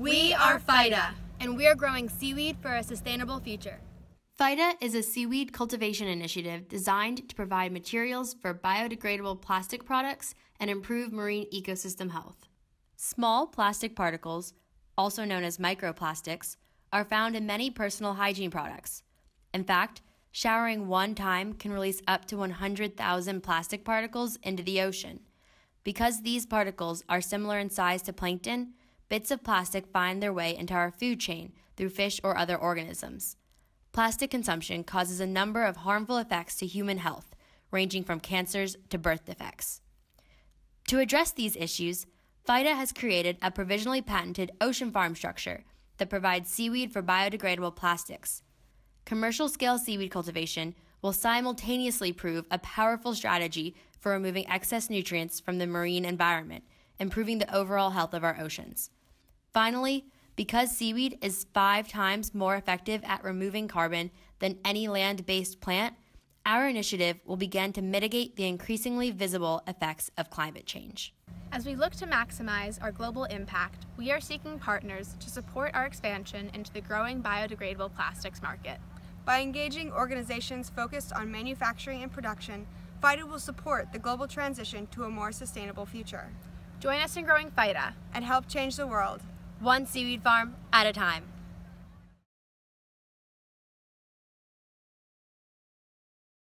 We are Phyta, and we are growing seaweed for a sustainable future. Phyta is a seaweed cultivation initiative designed to provide materials for biodegradable plastic products and improve marine ecosystem health. Small plastic particles, also known as microplastics, are found in many personal hygiene products. In fact, showering one time can release up to 100,000 plastic particles into the ocean. Because these particles are similar in size to plankton, bits of plastic find their way into our food chain through fish or other organisms. Plastic consumption causes a number of harmful effects to human health, ranging from cancers to birth defects. To address these issues, Phyta has created a provisionally patented ocean farm structure that provides seaweed for biodegradable plastics. Commercial scale seaweed cultivation will simultaneously prove a powerful strategy for removing excess nutrients from the marine environment, improving the overall health of our oceans. Finally, because seaweed is five times more effective at removing carbon than any land based plant, our initiative will begin to mitigate the increasingly visible effects of climate change. As we look to maximize our global impact, we are seeking partners to support our expansion into the growing biodegradable plastics market. By engaging organizations focused on manufacturing and production, Phyta will support the global transition to a more sustainable future. Join us in growing Phyta and help change the world, one seaweed farm at a time.